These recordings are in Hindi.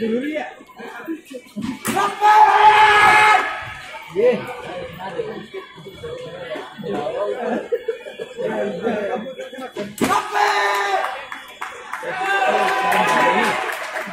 dulu Yeah.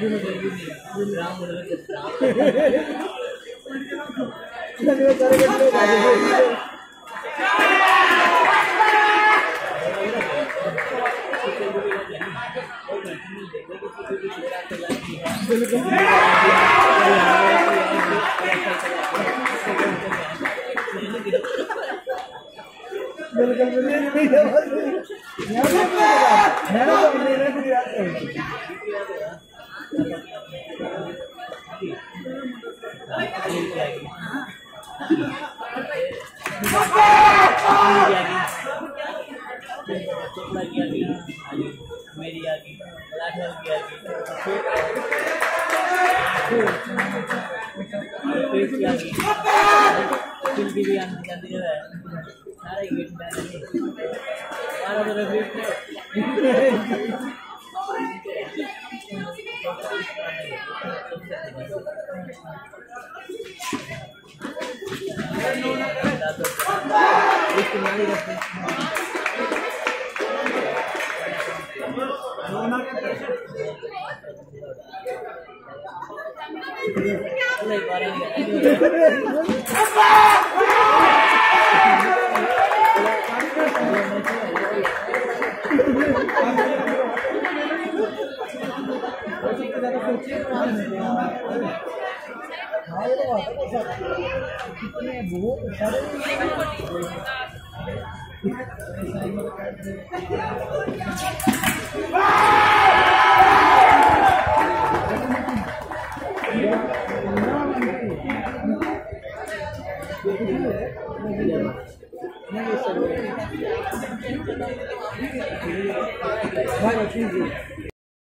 बिल्कुल बिल्कुल नहीं मेरी आ गई मराठा की आ गई की भी आना चाहती है सारे गेट बैठ गए नहीं कितने बहुत सारे Vai,